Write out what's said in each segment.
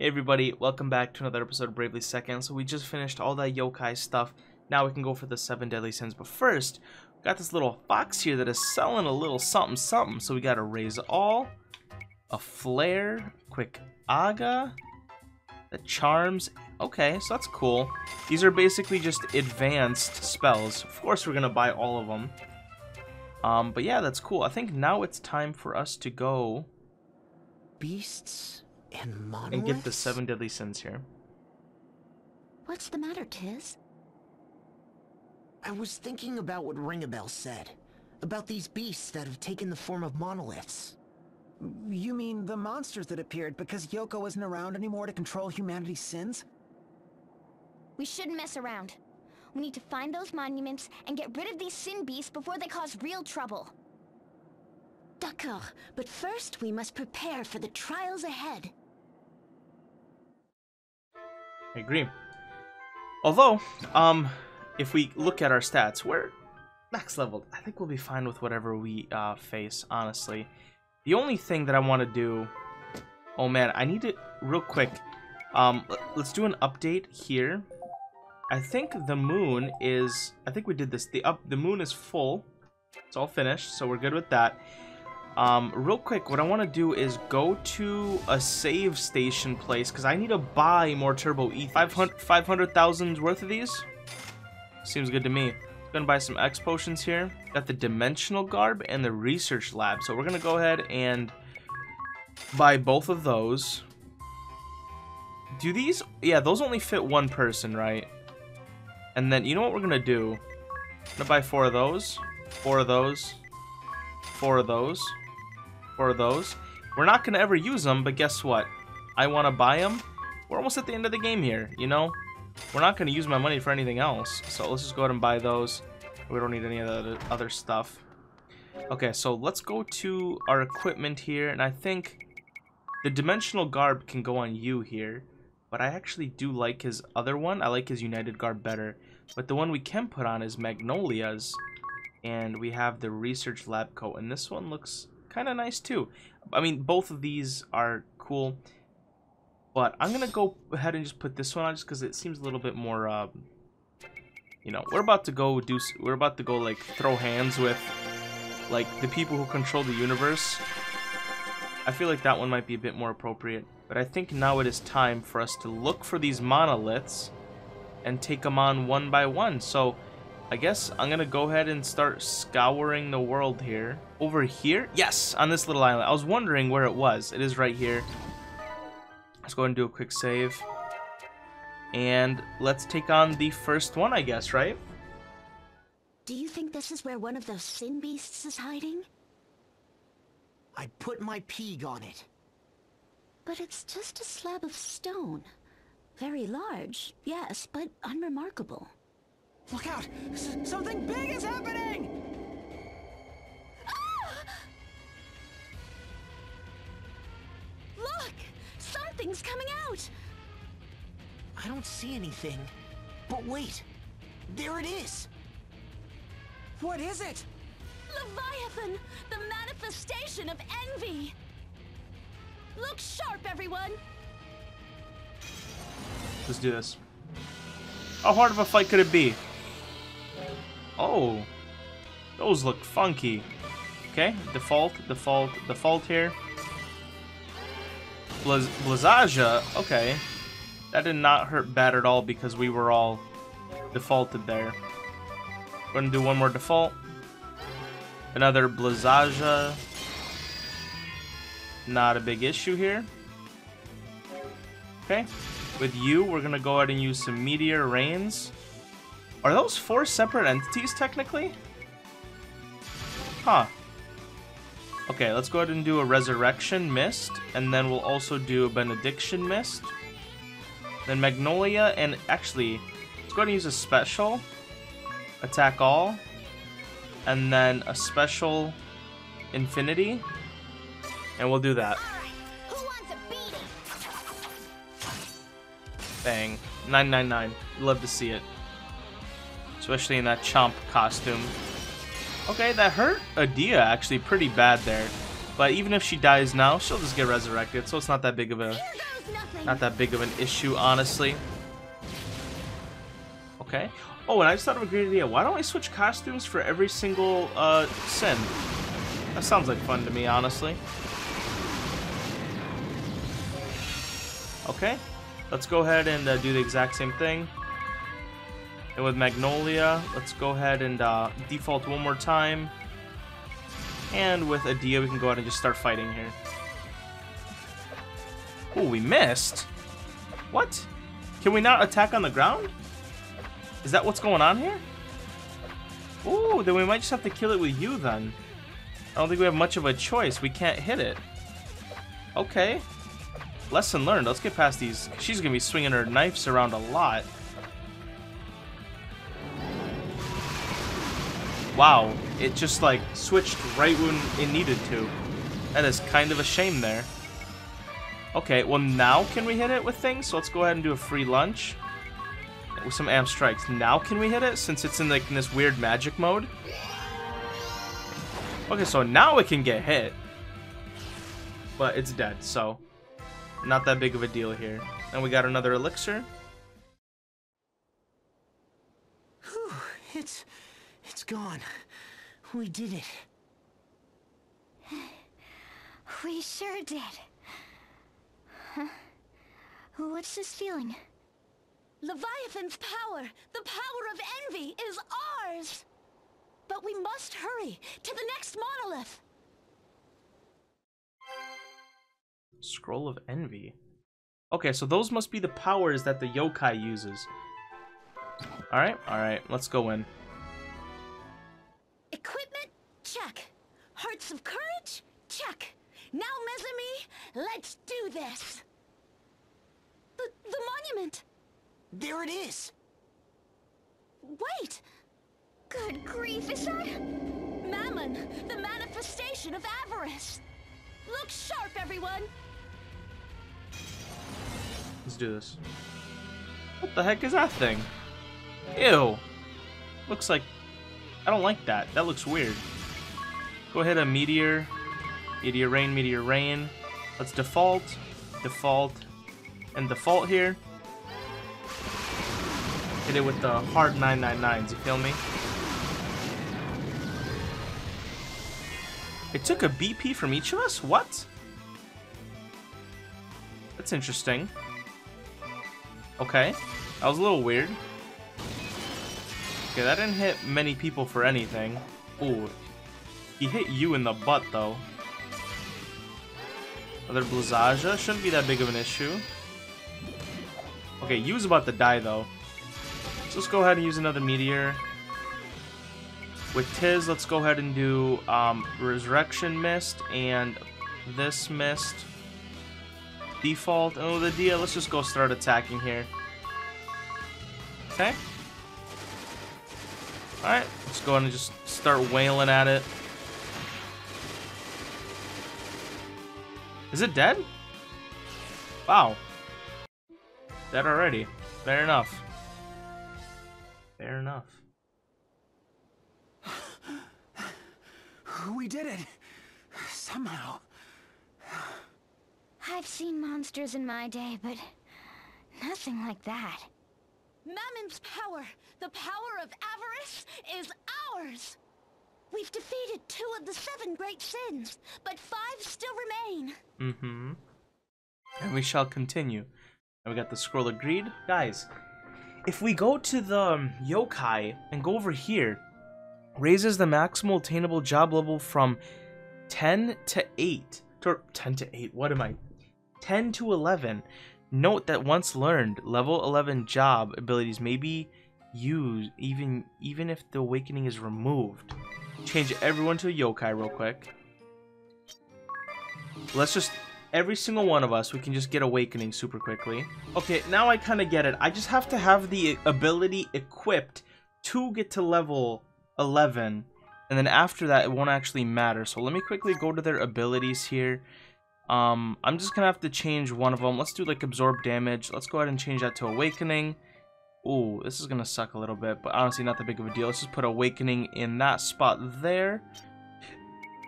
Hey everybody, welcome back to another episode of Bravely Second. So we just finished all that yokai stuff. Now we can go for the seven deadly sins. But first, got this little fox here that is selling a little something something. So we got a raise all, a flare, quick aga, the charms. Okay, so that's cool. These are basically just advanced spells. Of course, we're gonna buy all of them. Um, but yeah, that's cool. I think now it's time for us to go Beasts and monoliths? and get the seven deadly sins here. What's the matter, Tiz? I was thinking about what Ringabel said. About these beasts that have taken the form of monoliths. You mean the monsters that appeared because Yoko isn't around anymore to control humanity's sins? We shouldn't mess around. We need to find those monuments and get rid of these sin beasts before they cause real trouble. D'accord, but first we must prepare for the trials ahead. I agree. Although, um, if we look at our stats, we're max leveled. I think we'll be fine with whatever we uh, face, honestly. The only thing that I want to do... Oh man, I need to... Real quick. Um, let's do an update here. I think the moon is... I think we did this. The up. The moon is full. It's all finished, so we're good with that. Um, real quick, what I want to do is go to a save station place because I need to buy more turbo E. 500 500,000 worth of these? Seems good to me. Gonna buy some X potions here. Got the dimensional garb and the research lab. So we're gonna go ahead and buy both of those. Do these? Yeah, those only fit one person, right? And then you know what we're gonna do? I'm gonna buy four of those, four of those, four of those, of those. We're not gonna ever use them, but guess what? I want to buy them. We're almost at the end of the game here, you know? We're not gonna use my money for anything else, so let's just go ahead and buy those. We don't need any of the other stuff. Okay, so let's go to our equipment here, and I think the dimensional garb can go on you here, but I actually do like his other one. I like his united garb better, but the one we can put on is Magnolia's, and we have the research lab coat, and this one looks kind of nice too. I mean, both of these are cool, but I'm gonna go ahead and just put this one on just because it seems a little bit more, um, you know, we're about to go do, we're about to go like throw hands with like the people who control the universe. I feel like that one might be a bit more appropriate, but I think now it is time for us to look for these monoliths and take them on one by one. So I guess I'm gonna go ahead and start scouring the world here. Over here? Yes, on this little island. I was wondering where it was. It is right here. Let's go ahead and do a quick save. And let's take on the first one, I guess, right? Do you think this is where one of those sin beasts is hiding? I put my peeg on it. But it's just a slab of stone. Very large, yes, but unremarkable. Look out! S something big is happening! Ah! Look! Something's coming out! I don't see anything. But wait! There it is! What is it? Leviathan! The manifestation of envy! Look sharp, everyone! Let's do this. How hard of a fight could it be? Oh. Those look funky. Okay, default, default, default here. Blaz Blizzaja, okay. That did not hurt bad at all because we were all defaulted there. Gonna do one more default. Another Blizzaja. Not a big issue here. Okay. With Yew, we're gonna go ahead and use some Meteor Rains. Are those four separate entities, technically? Huh. Okay, let's go ahead and do a Resurrection Mist, and then we'll also do a Benediction Mist. Then Magnolia, and actually, let's go ahead and use a special. Attack all. And then a special Infinity. And we'll do that. Who wants a? Bang. 999. Love to see it. Especially in that chomp costume. Okay, that hurt Edea actually pretty bad there. But even if she dies now, she'll just get resurrected, so it's not that big of a Here goes nothing. Not that big of an issue, honestly. Okay. Oh, and I just thought of a great idea. Why don't I switch costumes for every single uh, sin? That sounds like fun to me, honestly. Okay. Let's go ahead and uh, do the exact same thing. And with Magnolia, let's go ahead and uh, default one more time. And with Edea, we can go ahead and just start fighting here. Oh, we missed? What? Can we not attack on the ground? Is that what's going on here? Ooh, then we might just have to kill it with you then. I don't think we have much of a choice. We can't hit it. Okay. Lesson learned. Let's get past these. She's going to be swinging her knives around a lot. Wow. It just like switched right when it needed to. That is kind of a shame there. Okay, well now can we hit it with things? So let's go ahead and do a free lunch. With some amp strikes. Now can we hit it since it's in like in this weird magic mode? Okay, so now it can get hit. But it's dead, so not that big of a deal here. And we got another elixir. Whew, it's... it's gone. We did it. We sure did. Huh? What's this feeling? Leviathan's power, the power of envy, is ours! But we must hurry to the next monolith! Scroll of Envy. Okay, so those must be the powers that the yokai uses. Alright, alright, let's go in. Equipment? Check. Hearts of courage? Check. Now, Mesame, let's do this! The, the monument! There it is! Wait! Good grief, is that... Mammon, the manifestation of avarice! Look sharp, everyone! Let's do this. What the heck is that thing? Ew. Looks like... I don't like that. That looks weird. Go ahead and meteor. Meteor rain, meteor rain. Let's default, default, and default here. Hit it with the hard 999s, you feel me? It took a BP from each of us? What? That's interesting. Okay. That was a little weird. Okay, that didn't hit many people for anything. Ooh. He hit you in the butt, though. Other Blizzaja. Shouldn't be that big of an issue. Okay, Yew's about to die, though. So let's go ahead and use another Meteor. With Tiz, let's go ahead and do um, Resurrection Mist and this Mist. Default. Oh, the Edea, let's just go start attacking here. Okay. Alright, let's go ahead and just start wailing at it. Is it dead? Wow. Dead already. Fair enough. Fair enough. We did it! Somehow. I've seen monsters in my day, but nothing like that. Mammon's power, the power of avarice, is ours! We've defeated two of the seven great sins, but five still remain. Mm-hmm. And we shall continue. And we got the scroll of greed. Guys, if we go to the um, yokai and go over here, raises the maximal attainable job level from 10 to 8. To 10 to 8, what am I? 10 to 11. Note that once learned, level 11 job abilities may be used even even if the awakening is removed. Change everyone to a yokai real quick. Let's just every single one of us we can just get awakening super quickly. Okay, now I kind of get it. I just have to have the ability equipped to get to level 11 and then after that it won't actually matter. So let me quickly go to their abilities here. Um, I'm just gonna have to change one of them. Let's do like absorb damage. Let's go ahead and change that to awakening. Ooh, this is gonna suck a little bit, but honestly not that big of a deal. Let's just put awakening in that spot there.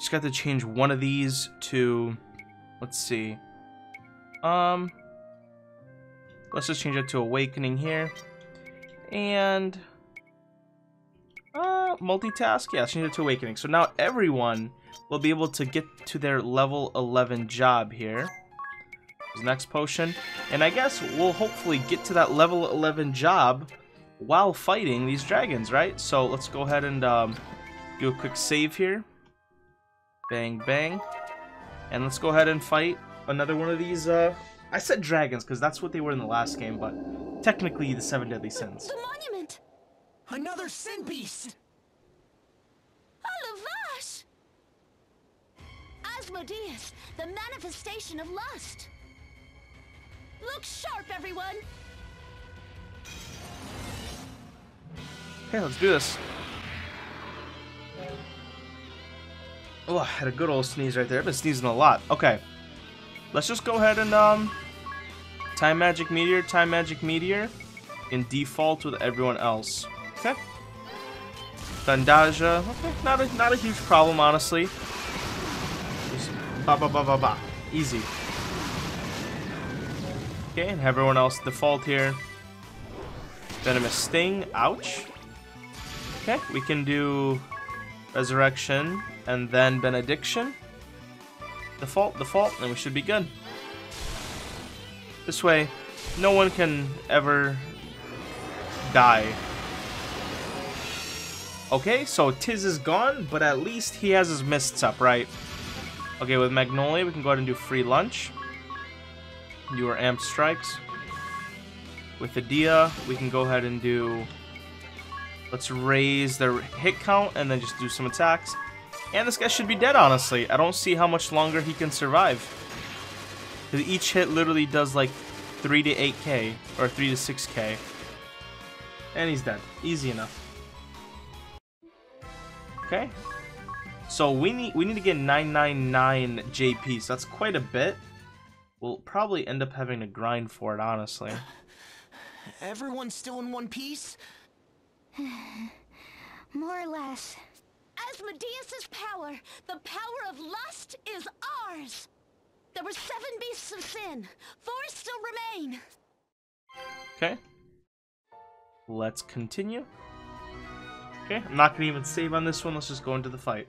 Just got to change one of these to, let's see. Um, let's just change it to Awakening here. And uh, multitask. Yeah, change it to Awakening. So now everyone will be able to get to their level 11 job here. X potion. And I guess we'll hopefully get to that level 11 job while fighting these dragons, right? So let's go ahead and um, do a quick save here. Bang, bang. And let's go ahead and fight another one of these. Uh, I said dragons because that's what they were in the last game, but technically the seven deadly sins. The monument! Another sin beast! Alavash! Asmodeus, the manifestation of lust. Look sharp, everyone! Okay, let's do this. Oh, I had a good old sneeze right there. I've been sneezing a lot. Okay. Let's just go ahead and, um... Time Magic Meteor, Time Magic Meteor. In default with everyone else. Okay. Bandaja. Okay, not a, not a huge problem, honestly. Ba ba ba ba ba. Easy. Okay, and everyone else default here. Venomous Sting. Ouch. Okay, we can do Resurrection and then Benediction. Default, default, and we should be good. This way, no one can ever die. Okay, so Tiz is gone, but at least he has his mists up, right? Okay, with Magnolia, we can go ahead and do free lunch. Do our amp strikes. With Edea, we can go ahead and do... Let's raise their hit count and then just do some attacks. And this guy should be dead, honestly. I don't see how much longer he can survive. Because each hit literally does like 3 to 8k, or 3 to 6k. And he's dead. Easy enough. Okay. So we need we need to get 999 JP, so that's quite a bit. We'll probably end up having to grind for it, honestly. Everyone's still in one piece? More or less. Asmodeus's power, the power of lust, is ours! There were seven beasts of sin. Four still remain. Okay. Let's continue. Okay, I'm not gonna even save on this one. Let's just go into the fight.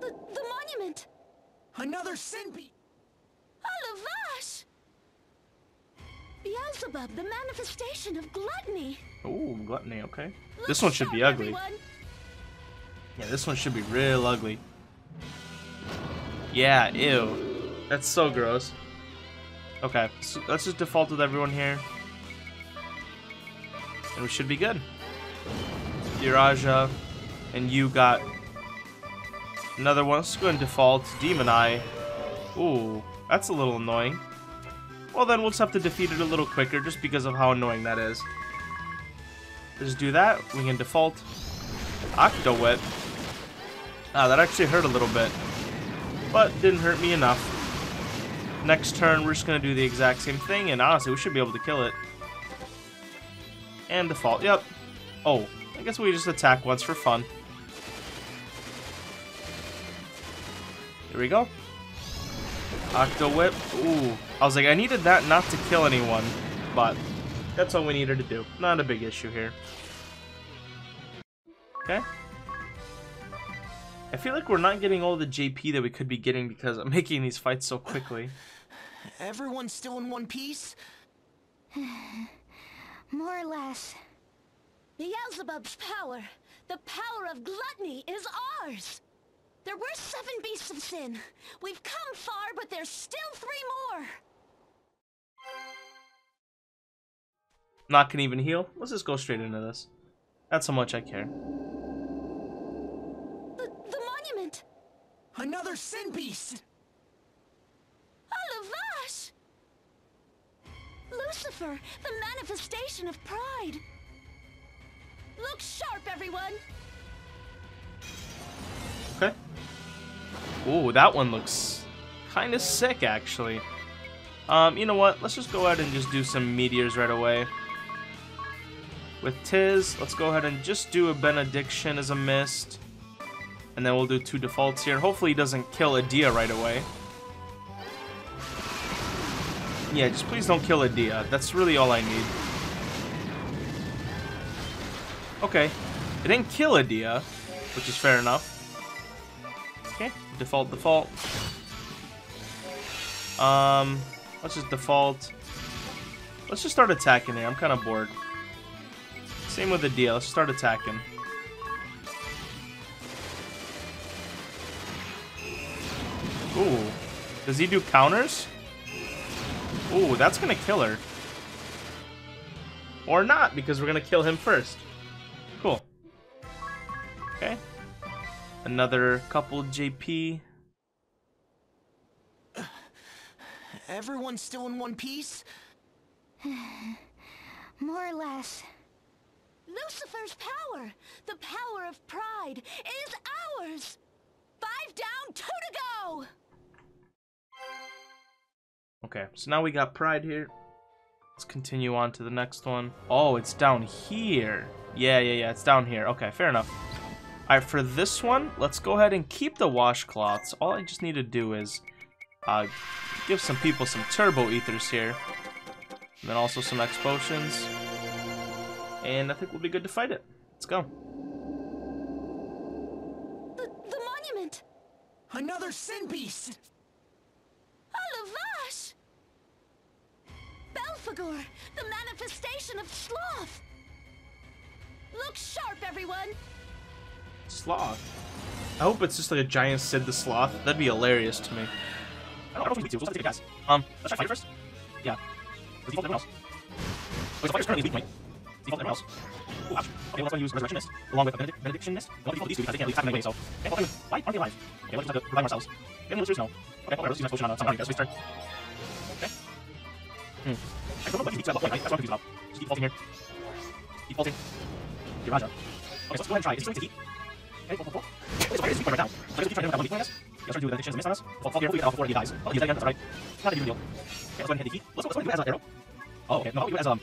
The, the monument! Another sin beast! Alavash! Beelzebub, the manifestation of gluttony. Ooh, gluttony, okay. Look This one should be ugly. everyone. Yeah, this one should be real ugly. Yeah, ew. That's so gross. Okay, so let's just default with everyone here. And we should be good. Iraja and you got another one. Let's go and default. Demon Eye. Ooh, that's a little annoying. Well, then we'll just have to defeat it a little quicker just because of how annoying that is. Just do that. We can default. Octo Whip. Ah, that actually hurt a little bit. But didn't hurt me enough. Next turn, we're just going to do the exact same thing, and honestly, we should be able to kill it. And default, yep. Oh, I guess we just attack once for fun. Here we go. Octo Whip. Ooh. I was like, I needed that not to kill anyone, but that's all we needed to do. Not a big issue here. Okay. I feel like we're not getting all the JP that we could be getting because I'm making these fights so quickly. Everyone's still in one piece? More or less. Beelzebub's power, the power of gluttony, is ours! There were seven beasts of sin. We've come far, but there's still three more! Not gonna even heal. Let's just go straight into this. That's how much I care. The, the monument! Another sin beast! Alavash! Lucifer, the manifestation of pride! Look sharp, everyone! Okay. Ooh, that one looks kind of sick, actually. Um, you know what? Let's just go ahead and just do some meteors right away. With Tiz, let's go ahead and just do a Benediction as a mist. And then we'll do two defaults here. Hopefully he doesn't kill Edea right away. Yeah, just please don't kill Edea. That's really all I need. Okay. It didn't kill Edea, which is fair enough. Default, default. Um, let's just default. Let's just start attacking here. I'm kind of bored. Same with Edea. Let's start attacking. Ooh. Does he do counters? Ooh, that's gonna kill her. Or not, because we're gonna kill him first. Cool. Okay. Another couple JP. Everyone's still in one piece? More or less. Lucifer's power! The power of pride is ours! Five down, two to go! Okay, so now we got Pride here. Let's continue on to the next one. Oh, it's down here. Yeah, yeah, yeah, it's down here. Okay, fair enough. Alright, for this one, let's go ahead and keep the washcloths. All I just need to do is uh, give some people some turbo ethers here. And then also some X potions. And I think we'll be good to fight it. Let's go. The, the monument! Another Sin Beast! Alavash! Belphegor, the manifestation of sloth! Look sharp, everyone! Sloth. I hope it's just like a giant Sid the Sloth. That'd be hilarious to me. I don't know if we need to. We'll take a guess. Um, let's try fighter first. Yeah. Let's default everyone else. Wait, so fighter's currently weak point. Default everyone else. Ooh, ouch. Okay, well, let's use Resurrection Mist along with a Benedict Benediction Mist. I want to default these two because they can't leave attack anyway, so. Okay, well, why aren't they alive? Okay, let's just have to revive ourselves. Okay, let's use no. Okay, whatever, let's use X potion on uh, somebody. That's waste turn. Okay. Hmm. I don't know what he's that point, right? That's what I'm confused about. Just keep defaulting here. Defaulting. Okay, Raja. Okay, so let's go ahead and try. Is he going to heat? Okay, cool, cool, cool. Okay, so fire is right now. So I we keep trying to hit that one weak I. Let's try to do the Benediction Mist on us. Fall, fall here, hopefully we get off before he dies. Oh, use that again, that's alright. Not a big deal. Okay, let's go ahead and hit the heat. Let's, go ahead and do it as an arrow. Oh, okay. No, we do it as um.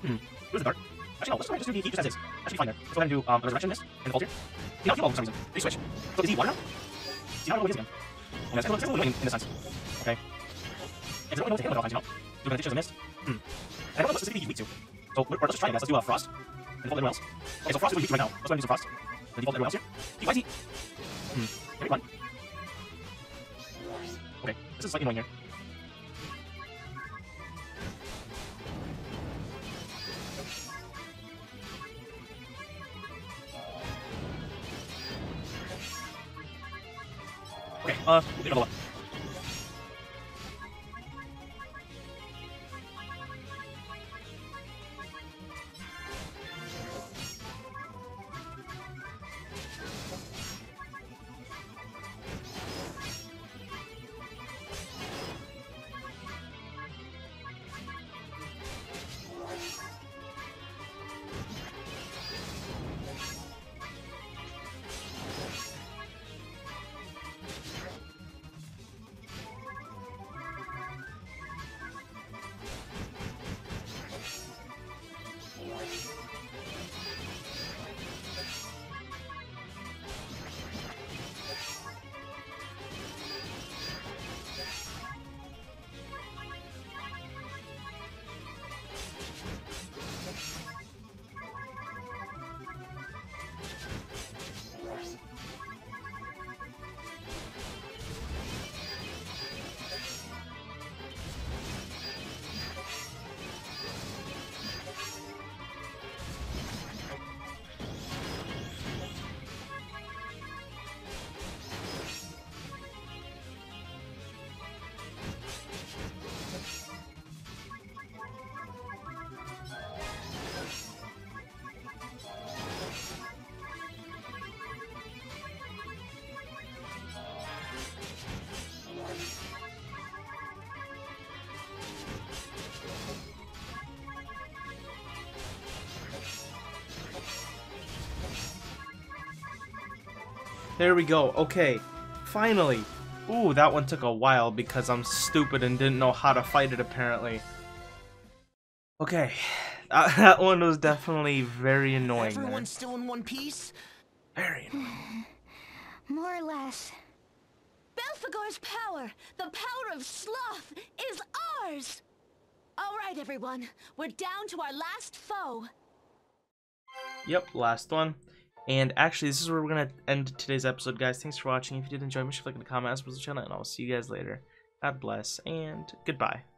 Hmm. What is the dart? Actually, no. Let's go ahead and just do the heat just as is. That should be fine there. Let's go ahead and do um the resurrection mist and the fault here. You know, heal for some reason. They switch. So is he water now? Is he not what he is again? Okay, that's a little annoying in this sense. Okay. And it's really no to hit him at all times, you know. Do benediction as a mist. Hmm. I don't know what specifically he's weak to. So we're, let's just try, I. Let's do a uh, frost. And default everyone else. Okay, so frost is what he's right now. Let's go ahead and do. And default everyone else here. He, why is he? Hmm. Run? Okay, this is slightly annoying here. Okay, uh, we'll leave it alone. There we go. Okay. Finally. Ooh, that one took a while because I'm stupid and didn't know how to fight it apparently. Okay. That, that one was definitely very annoying. there. Still in one piece? Very annoying. More or less. Belphegor's power, the power of sloth, is ours! Alright, everyone. We're down to our last foe. Yep, last one. And actually, this is where we're going to end today's episode, guys. Thanks for watching. If you did enjoy, make sure to like and comment, subscribe to the channel, and I'll see you guys later. God bless, and goodbye.